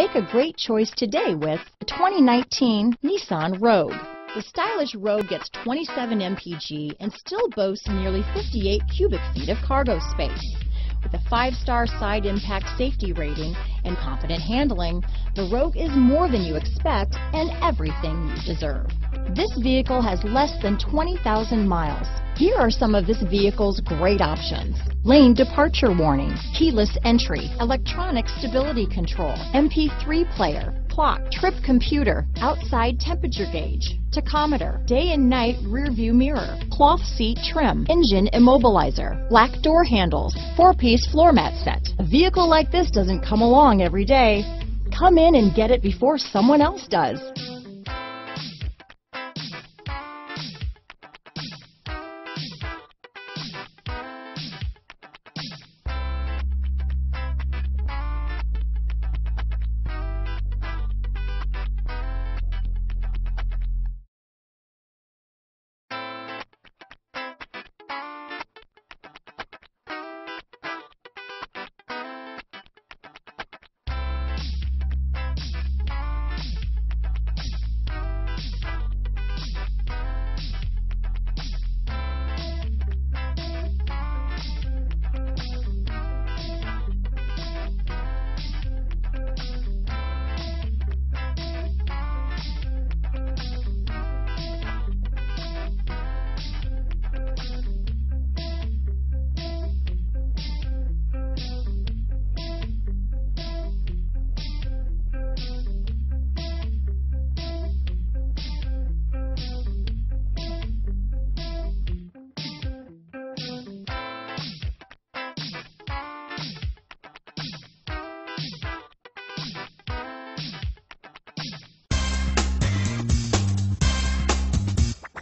Make a great choice today with the 2019 Nissan Rogue. The stylish Rogue gets 27 mpg and still boasts nearly 58 cubic feet of cargo space. With a five-star side impact safety rating and confident handling, the Rogue is more than you expect and everything you deserve. This vehicle has less than 20,000 miles. Here are some of this vehicle's great options. Lane departure warning, keyless entry, electronic stability control, MP3 player, clock, trip computer, outside temperature gauge, tachometer, day and night rear view mirror, cloth seat trim, engine immobilizer, black door handles, four-piece floor mat set. A vehicle like this doesn't come along every day. Come in and get it before someone else does.